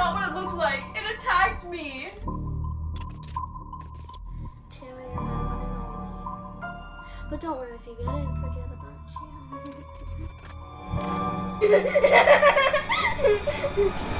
saw what it looked like. It attacked me. Tammy, you're my one and only. But don't worry, Phoebe, I didn't forget about you.